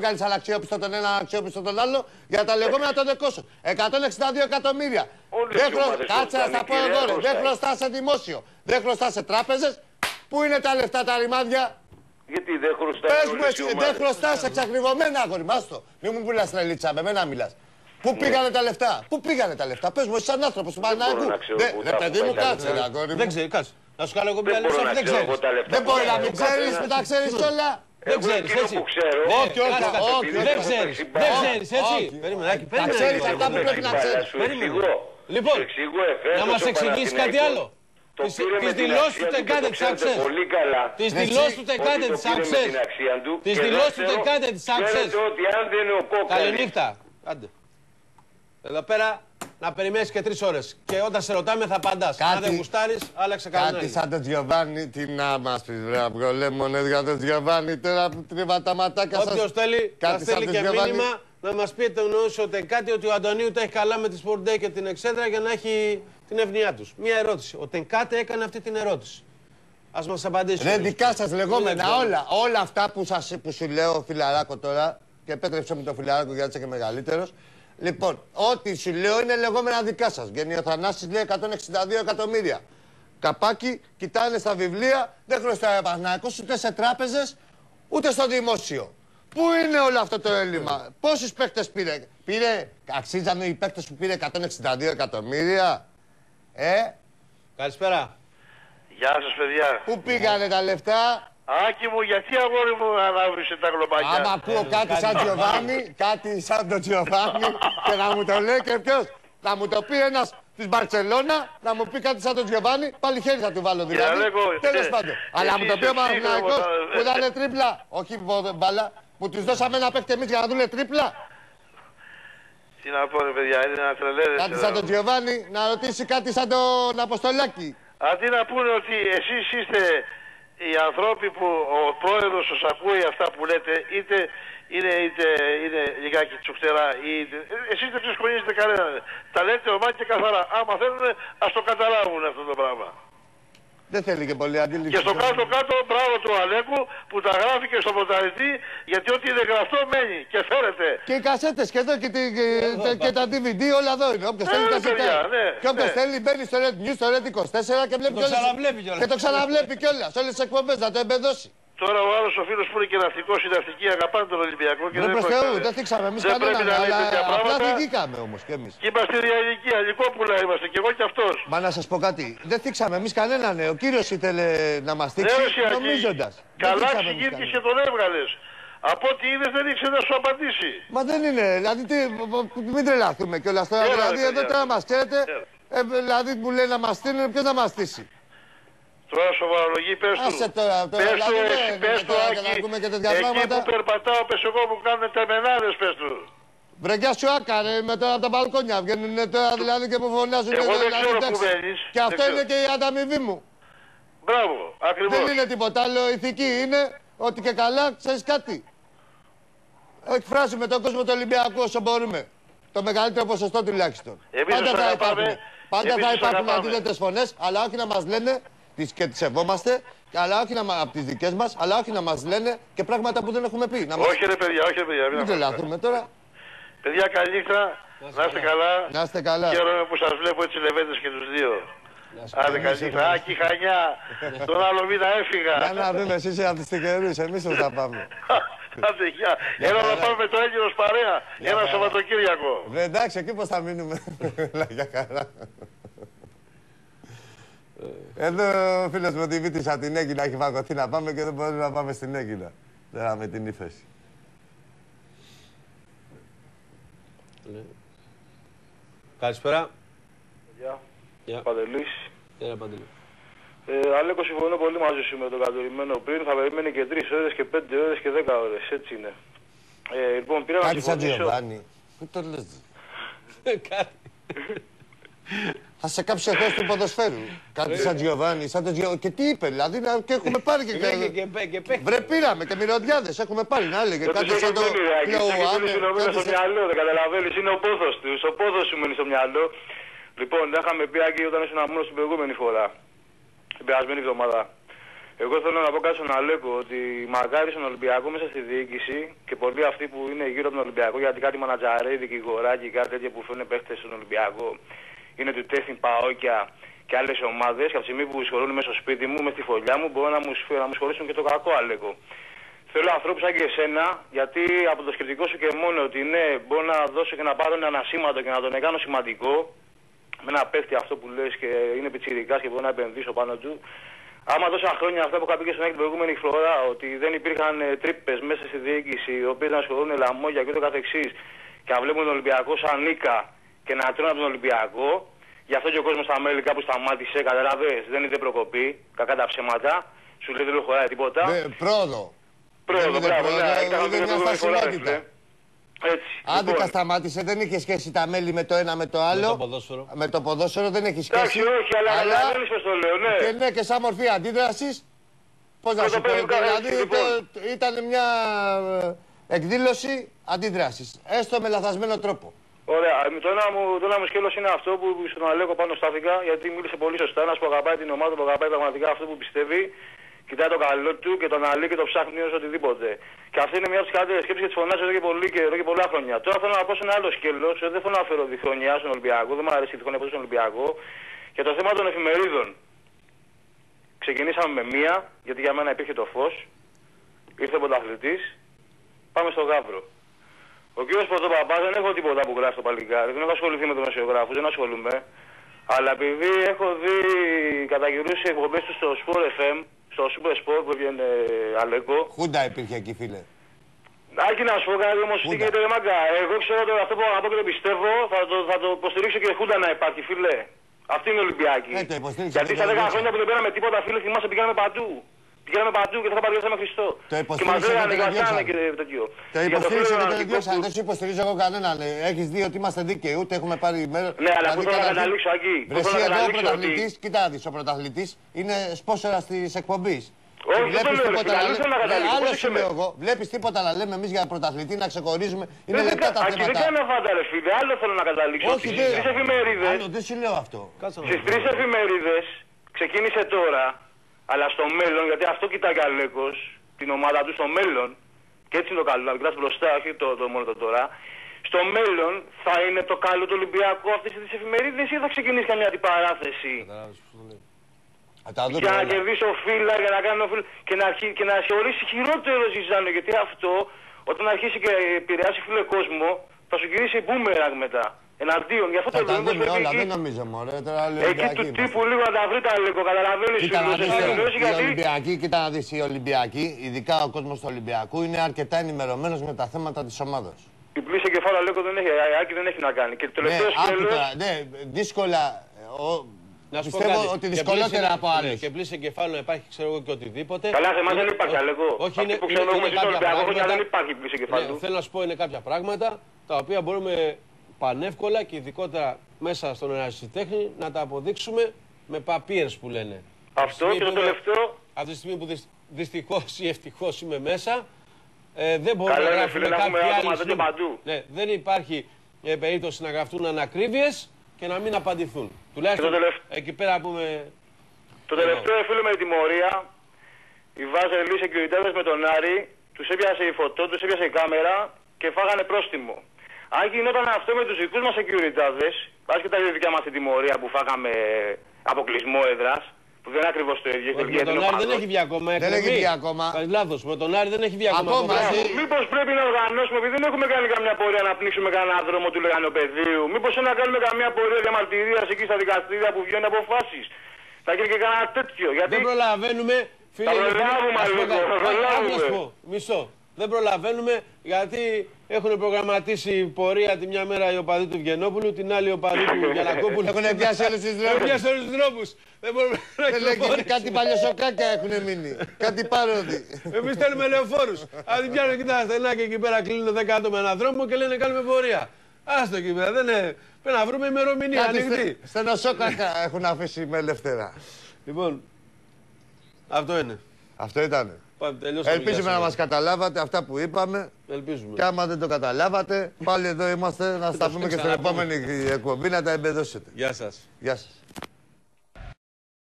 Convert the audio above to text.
κάνεις αναξιόπιστο τον ένα, αξιόπιστο τον άλλο για τα λεγόμενα των δικό σου. 162 εκατομμύρια. Όλες Δεν οι χρω... ομάδες Κάτσε να χρωστάνε, στα πω κύριε, εγώ, ρε. χρωστάει. Δεν χρωστά σε δημόσιο. Δεν χρωστά σε τράπεζες. Πού είναι τα λεφτά τα ρημάδια; Γιατί δεν χρωστάει. Πες μου όλες οι εσύ, ομάδες. δεν χρωστάς εξακριβωμένα αγόρι. Μάστο. Μην μου πουλάς τρελίτσα, με μένα μιλάς. Πού πήγανε τα λεφτά, πού πήγανε τα λεφτά; Πες μου, εσύ σαν άνθρωπος του Παναγικού. να ξέρω Δεν- πού Ρε τα παιδί μου, έχουν πάει τα κάτσε, ρε λεφτά. αγόρι μου. Δεν ξέρει, κάτσε. Να σου κάνω εγώ μια Δεν μπορώ λύση, να δεν ξέρω ξέρεις. εγώ τα λεφτά. Δεν που μπορεί να έχω. μην ξέρεις που τα ξέρεις όλα. Δεν Εγώ ξέρεις, εκείνο έτσι. που ξέρω. Όχι, όχι, Κάτσε, κάτσε. όχι, Δεν όχι. ξέρεις, όχι. δεν Όχι. ξέρεις, έτσι. Όχι. Περίμενε, Άκη, Τα περίμενε. ξέρεις λίγο. αυτά που πρέπει να ξέρεις. Σου Περίμενε. εξηγώ. Λοιπόν, Σου εξηγώ εφέτος να μας ο εξηγήσεις κάτι Παναθηναϊκός άλλο. Το Τις- πήρε τις με την δηλώσεις αξία του του και Τεκάτε το της ξέρετε Access. πολύ καλά. Τις Εσύ, δηλώσεις του Ότι Τεκάτε το της πήρε με Access. την αξία του. Τις Και δηλώσεις του δεύτερο, Τεκάτε της Access. Ξέρετε ότι αν δεν είναι ο Κόκαλης Καληνύχτα. Άντε. Εδώ πέρα να περιμένεις και τρεις ώρες. Και όταν σε ρωτάμε θα απαντάς. Αν Κάτι- δεν γουστάρεις, άλλαξε Κάτι κανένα. σαν τον Τζιοβάνι, τι να μας πεις, βρε αυγολέμονε για τον Τζιοβάνι τώρα που τρίβα τα ματάκια σας. Όποιος θέλει να Κάτι σαν στείλει τον και Giovanni. μήνυμα να μας πείτε εννοούσατε κάτι ότι ο Αντωνίου τα έχει καλά με τη Sport Day και την Εξέδρα για να έχει την ευνοιά τους. Μία ερώτηση. Ο Τενκάτε έκανε αυτή την ερώτηση. Ας μας απαντήσει. Ρε δικά σας λεγόμενα Δεν όλα. Όλα αυτά που, σας, που σου λέω φιλαράκο τώρα και επέτρεψε μου το φιλαράκο γιατί είσαι και μεγαλύτερος. Λοιπόν, ό,τι σου λέω είναι λεγόμενα δικά σας. Γεννη ο Θανάσης λέει 162 εκατομμύρια. Καπάκι, κοιτάνε στα βιβλία, δεν χρωστάει ο Παναθηναϊκός ούτε σε τράπεζες ούτε στο δημόσιο. Πού είναι όλο αυτό το έλλειμμα, πόσους παίκτες πήρε, πήρε, αξίζανε οι παίκτες που πήρε 162 εκατομμύρια, ε, Καλησπέρα. Γεια σας παιδιά. πού πήγανε τα λεφτά, Άκη μου, γιατί αγόρι μου ανάβρισε τα γλωμάκια. Άμα ακούω κάτι σαν Τζιοβάνι, κάτι σαν τον Τζιοβάνι και να μου το λέει και ποιος. Να μου το πει ένας της Μπαρσελόνα, να μου πει κάτι σαν τον Τζιοβάνι, πάλι χέρι θα του βάλω δηλαδή. λέγω, Τέλος ε, πάντων. Αλλά εσύ μου το πει είσαι ο Παναγιακό σύγχρονος, που ήταν τρίπλα. Όχι βο- μπάλα, που τους δώσαμε ένα παίχτη εμείς για να δουν τρίπλα. Τι να πω ρε παιδιά, είναι να τρελαίνετε. Κάτι σαν τον Τζιοβάνι, να ρωτήσει κάτι σαν τον Αποστολάκη. Αντί να πούνε ότι εσείς είστε οι ανθρώποι που ο πρόεδρος σας ακούει αυτά που λέτε, είτε είναι, είτε είναι λιγάκι τσουφτερά, είτε... εσείς δεν ψυχονίζετε κανέναν. Τα λέτε ομά και καθαρά. Άμα θέλουν, ας το καταλάβουν αυτό το πράγμα. Δεν θέλει και πολύ αντίληψη. Και στο κάτω-κάτω, μπράβο του Αλέκου που τα γράφει και στο πρωταριτή, γιατί ό,τι είναι γραφτό μένει και φέρεται. Και οι κασέτες και εδώ και, τη- και- και τα DVD όλα εδώ είναι. Όποιος Ε, θέλει τα παιδιά, ζητάει. ναι, και όποιος ναι. θέλει μπαίνει στο Red News, στο Red 24 και βλέπει Το όλες- ξαναβλέπει κιόλας. Και το ξαναβλέπει κιόλας. Όλες τις εκπομπές να το εμπεδώσει. Τώρα ο άλλος ο φίλος που είναι και ναυτικός ή ναυτική αγαπάνε τον Ολυμπιακό και Δεν προ πρόκειται- Θεού, δεν θίξαμε εμείς δεν πρέπει κανέναν. να λέει Αλλά τέτοια απλά πράγματα. θυγήκαμε όμως κι εμείς. Και είμαστε ίδια ηλικία, Λυκόπουλα είμαστε και εγώ και αυτός. Μα να σας πω κάτι. Δεν θίξαμε εμείς κανέναν. ε. Ο κύριος ήθελε να μας θίξει νομίζοντας. Καλά εξηγήθηκε και τον έβγαλες. Από ό,τι είδες δεν ήξερε να σου απαντήσει. Μα δεν είναι. Δηλαδή, τι, μην τρελαθούμε κιόλας τώρα. Έλα, Δηλαδή, ρε, εδώ παιδιά. τώρα μας ξέρετε. Έλα. Ε, δηλαδή, μου λέει να μας στείλουν, ποιος να μας στήσει. Τώρα σοβαρολογεί, πες του. Άσε τώρα, τώρα, πες δηλαδή, του, δεν εσύ, είναι πες του, τώρα και να Άκη. ακούμε και τέτοια Εκεί πράγματα. που περπατάω, πες εγώ που κάνουν τεμενάδες, πες του. Βρεγιά σου άκαρε με τώρα από τα μπαλκόνια. Βγαίνουν τώρα δηλαδή και μου φωνάζουν. Εγώ δεν δηλαδή, ξέρω που εντάξει. μένεις. Και Δεν αυτό ξέρω. είναι και η ανταμοιβή μου. Μπράβο, ακριβώς. Δεν είναι τίποτα άλλο. Ηθική είναι ότι και καλά ξέρεις κάτι. Εκφράζουμε τον κόσμο του Ολυμπιακού όσο μπορούμε. Το μεγαλύτερο ποσοστό τουλάχιστον. Εμείς πάντα σας θα αγαπάμε. υπάρχουν, πάντα Εμείς θα σας υπάρχουν αγαπάμε. αντίθετες φωνές, αλλά όχι να μας λένε τις, και τις σεβόμαστε, αλλά όχι να, μα- από τις δικές μας, αλλά όχι να μας λένε και πράγματα που δεν έχουμε πει. Να μας... Όχι ρε παιδιά, όχι ρε παιδιά. μην Μην αφήνετε. τρελαθούμε τώρα. Παιδιά, καλή νύχτα. Να είστε καλά. Να είστε καλά. Χαίρομαι που σας βλέπω έτσι λεβέντες και τους δύο. Άντε καλή νύχτα. Άκη, Χανιά. Τον άλλο μήνα έφυγα. Για να δούμε, εσύ είσαι από του τυχερού. Εμείς πώ θα πάμε. Άντε, γεια. Έλα να πάμε με το Έλληνος παρέα. Ένα Σαββατοκύριακο. Βρε, εντάξει, εκεί πώς θα μείνουμε. Έλα, για χαρά. Εδώ ο φίλος μου τη Βίτης από την Έγκυνα έχει βαγωθεί να πάμε και δεν μπορούμε να πάμε στην Έγκυνα. Τώρα με την ύφεση. Καλησπέρα. Γεια. Γεια. Παντελής. Έλα, Παντελή. Ε, Αλέκο, συμφωνώ πολύ μαζί σου με τον κατορυμένο πριν. Θα περιμένει και 3 ώρες και 5 ώρες και 10 ώρες. Έτσι είναι. Ε, λοιπόν, πήρα να Κάτι σαν συμφωνήσω. Τζιοβάνι. Πού το λες; Κάτι. Θα σε κάψει ο θεός του ποδοσφαίρου. Κάτι σαν Τζιοβάνι, σαν τον Τζιοβάνι. Και τι είπε, δηλαδή, να- και έχουμε πάρει και... Και- και- και- και παίχτη. Βρε, πήραμε και μυρωδιάδες, έχουμε πάρει να έλεγε. Δεν Κάτι τους σαν έχει το μείνει, Άκη. Τους έχει Κλωουάνε, μείνει συνομίλα κάτι στο σαν- μυαλό, δεν καταλαβαίνεις. Είναι ο πόθος τους. Ο πόθος σου μένει στο μυαλό. Λοιπόν, τα είχαμε πει Άκη όταν ήσουν μόνο την προηγούμενη φορά. Την περασμένη εβδομάδα. Εγώ θέλω να πω κάτι στον Αλέκο ότι μακάρι στον Ολυμπιακό μέσα στη διοίκηση και πολλοί αυτοί που είναι γύρω από τον Ολυμπιακό γιατί κάτι μανατζαρέδι, δικηγοράκι, κάτι τέτοια που φέρνουν παίχτε στον Ολυμπιακό είναι του Τέφιν Παόκια και άλλες ομάδες. Και από τη στιγμή που σχολούν μέσα στο σπίτι μου, με στη φωλιά μου, μπορούν να μου, σφ- να μου σχολήσουν και το κακό Αλέκο. Θέλω ανθρώπους σαν και εσένα, γιατί από το σκεπτικό σου και μόνο ότι ναι, μπορώ να δώσω και να πάρω ένα σήματο και να τον κάνω σημαντικό, με ένα παίχτη αυτό που λες και είναι πιτσιρικάς και μπορώ να επενδύσω πάνω του. Άμα τόσα χρόνια αυτά που είχα πει και στον Άκη την προηγούμενη φορά, ότι δεν υπήρχαν τρύπες μέσα στη διοίκηση, οι οποίε να ασχολούν λαμόγια και ούτω καθεξής, και να βλέπουν τον Ολυμπιακό σαν νίκα και να τρώνε από τον Ολυμπιακό, γι' αυτό και ο κόσμος στα μέλη κάπου σταμάτησε, καταλαβέ, δεν είναι προκοπή, κακά τα ψέματα, σου λέει δεν χωράει τίποτα. Ναι, πρόοδο. Πρόοδο, δεν είναι μπράβο, πρόοδο, ναι, είναι έκανα την μια προηγούμενη φορά, ρε στασιμότητα. φίλε. Έτσι. Άδικα λοιπόν. σταμάτησε, δεν είχε σχέση τα μέλη με το ένα με το άλλο. το ποδόσφαιρο. Με το ποδόσφαιρο δεν έχει σχέση. Εντάξει, όχι, αλλά καταλαβαίνεις πώς το λέω, ναι. Και ναι, και σαν μορφή αντίδρασης. Πώς να Το σου πω, παίρνω δηλαδή έτσι, λοιπόν. το- ήταν μια ε, εκδήλωση αντίδρασης. Έστω με λαθασμένο τρόπο. Ωραία. Ε, Το ένα μου, το ένα μου σκέλος είναι αυτό που στον Αλέκο πάνω στάθηκα, γιατί μίλησε πολύ σωστά. Ένας που αγαπάει την ομάδα, που αγαπάει πραγματικά αυτό που πιστεύει, κοιτάει το καλό του και τον αλεί και το ψάχνει ως οτιδήποτε. Και αυτή είναι μια από τις καλύτερες σκέψεις και τις φωνάζει εδώ και πολύ καιρό και πολλά χρόνια. Τώρα θέλω να πω σε ένα άλλο σκέλος, δεν θέλω να φέρω διχρονιά στον Ολυμπιακό, δεν μου αρέσει η διχρονιά που στον Ολυμπιακό, για το θέμα των εφημερίδων. Ξεκινήσαμε με μία, γιατί για μένα υπήρχε το φως. Ήρθε ο πρωταθλητής. Πάμε στο Γαύρο. Ο κύριος Πρωτοπαπάς δεν έχω τίποτα που γράφει το παλικάρι. Δεν έχω ασχοληθεί με τον νοσιογράφο, δεν ασχολούμαι. Αλλά επειδή έχω δει κατά καιρούς οι εκπομπές του στο Sport FM, στο Super Sport που έβγαινε Αλέκο. Χούντα υπήρχε εκεί, φίλε. Άκη να σου πω κάτι όμως, τι γίνεται ρε μάγκα. Εγώ ξέρω το, αυτό που αγαπώ και το πιστεύω, θα το, θα το υποστηρίξω και χούντα να υπάρχει, φίλε. Αυτή είναι η Ολυμπιακή. Ε, το υποστήριξε, Γιατί δεν στα το 10 δείξα. χρόνια που δεν πέραμε τίποτα, φίλε, θυμάσαι πηγαίναμε παντού. Πηγαίναμε παντού και θα παντού με Χριστό. Το και μας υποστήριξε λέγανε, και το γασάνε διώξανε. και τέτοιο. Το Για υποστήριξε φίλο και το Ανατολικό διώξανε. που- Δεν σου υποστηρίζω εγώ κανέναν. Έχεις δει ότι είμαστε δίκαιοι, ούτε έχουμε πάρει μέρο. Ναι, αλλά πού θέλω να καταλήξω, Αγγί; Πού θέλω να Βρεσί εδώ ο καταλήξω πρωταθλητής, ότι- κοιτά δεις, ο πρωταθλητής είναι σπόσορα τη εκπομπής. Όχι, δεν το λέω, ρε φίλε, αλλού θέλω να καταλήξω. Άλλο Πρόσεξε σου με. λέω εγώ. Βλέπεις τίποτα να λέμε εμείς για πρωταθλητή να ξεχωρίζουμε. Είναι Δεν λεπτά κα- τα Ακή, δεν θέματα. κάνω φάντα, ρε φίλε. Άλλο θέλω να καταλήξω. Όχι, Στις δεν. τρεις εφημερίδες, Άλλο, δεν σου λέω αυτό. Κάτσε να στις δω. τρεις εφημερίδες ξεκίνησε τώρα, αλλά στο μέλλον, γιατί αυτό κοιτάει ο Αλέκος, την ομάδα του στο μέλλον, και έτσι είναι το καλό, να κοιτάς μπροστά, όχι το, το μόνο το τώρα, στο μέλλον θα είναι το καλό του Ολυμπιακού αυτές τις εφημερίδες ή θα ξεκινήσει καμιά αντιπαράθεση; Καταλάβεις πώς το λέω. Θα τα δούμε για να όλα. κερδίσει ο Φίλα, για να κάνει ο Φίλα και να, αρχί- και να θεωρήσει χειρότερο Ζιζάνο. Γιατί αυτό, όταν αρχίσει και επηρεάσει φίλε κόσμο, θα σου γυρίσει μπούμεραγ μετά. Εναντίον. Γι' αυτό Θα το τα λέω. δούμε πρέπει όλα, εκεί- δεν νομίζω μωρέ. Τώρα όλοι Εκεί Ολυμπιακοί του είμαστε. τύπου λίγο να τα βρει τα λίγο, καταλαβαίνεις σου Κοίτα να λίγο. δεις, Σε ε, συνεννόηση οι γιατί. Ολυμπιακοί, κοίτα να δεις, οι Ολυμπιακοί, ειδικά ο κόσμος του Ολυμπιακού, είναι αρκετά ενημερωμένος με τα θέματα της ομάδας. Η πλήση κεφάλαιο Αλέκο δεν έχει, Άκη δεν έχει να κάνει. Και το Ναι, τελευταίο άκου σκέλος, τώρα, ναι, δύσκολα, ο, Να σου πω πιστεύω κάτι. ότι Και δυσκολότερα πλήση- από ναι, άλλους. Και πλήση εγκεφάλου υπάρχει, ξέρω εγώ και οτιδήποτε. Καλά, σε εμάς δεν Είναι- υπάρχει, όχι, Αλέκο. Όχι, Αυτοί είναι, που είναι, ξέρουμε είναι εμείς στον κάποια Ολυμπιακό, πράγματα. δεν υπάρχει πλήση κεφάλου. Ναι, θέλω να σου πω είναι κάποια πράγματα τα οποία μπορούμε πανεύκολα και ειδικότερα μέσα στον ερασιτέχνη να τα αποδείξουμε με papiers που λένε. Αυτό Αυτή τη και το στιγμή που είμαι- τελευταίο. Αυτή τη στιγμή που δυστυχώς ή ευτυχώς είμαι μέσα, ε, δεν μπορούμε Καλά να είναι, γράφουμε φίλε, να έχουμε κάποιοι άτομα άλλοι τέτοια συγγνώμη. παντού. Ναι, δεν υπάρχει ε, περίπτωση να γραφτούν ανακρίβειες και να μην απαντηθούν. Τουλάχιστον Και το τελευταίο- εκεί πέρα που είμαι... Το τελευταίο φίλο με τη τιμωρία, η Βάζα Ελή Securitas με τον Άρη, τους έπιασε η φωτό, τους έπιασε η κάμερα και φάγανε πρόστιμο. Αν γινόταν αυτό με τους δικούς μας Securitas, άσχετα για τη δικιά μας την τιμωρία που φάγαμε αποκλεισμό έδρας, που δεν είναι ακριβώς το ίδιο, Όχι, με γιατί τον είναι ο Άρη δεν παδός. έχει βγει ακόμα. Δεν εκπομπή. έχει βγει ακόμα. Κάνει λάθος. Με τον Άρη δεν έχει βγει ακόμα. Ακόμα, εκπομπή. εσύ- Μήπως πρέπει να οργανώσουμε, επειδή δεν έχουμε κάνει καμιά πορεία να πνίξουμε κανένα δρόμο του λεγανοπεδίου, μήπως να κάνουμε καμιά πορεία διαμαρτυρίας εκεί στα δικαστήρια που βγαίνουν αποφάσεις. Θα γίνει και κανένα τέτοιο. Γιατί Δεν προλαβαίνουμε. Φίλε, Θα γιατί- προλάβουμε, ας πω Αλέκο, κάτι. θα Α, άκου να σου προλάβουμε. πω. Μισό. Δεν προλαβαίνουμε γιατί έχουν προγραμματίσει πορεία τη μια μέρα οι οπαδοί του Βγενόπουλου, την άλλη οι οπαδοί του Γιανακόπουλου. Έχουν πιάσει όλους τους δρόμους. Έχουν πιάσει όλους τους δρόμους. Δεν μπορούμε να Δεν λέει και κυκλοφορήσουμε. κάτι παλιοσοκάκια έχουν μείνει. κάτι πάροδι. Εμείς θέλουμε λεωφόρους. Αν την πιάνουν εκεί τα στενάκια εκεί πέρα κλείνουν 10 άτομα έναν δρόμο και λένε κάνουμε πορεία. Άστο εκεί πέρα. Δεν είναι... Πρέπει να βρούμε ημερομηνία Κάτι ανοιχτή. στε- στενοσόκακα έχουν αφήσει με ελευθερά. Λοιπόν, αυτό είναι. Αυτό ήταν. Πάμε, τελειώσαμε Ελπίζουμε για να σήμερα. μας καταλάβατε αυτά που είπαμε. Ελπίζουμε. Και άμα δεν το καταλάβατε, πάλι εδώ είμαστε να στα πούμε και στην ξαναπούμε. επόμενη εκπομπή να τα εμπεδώσετε. Γεια σας. Γεια σας.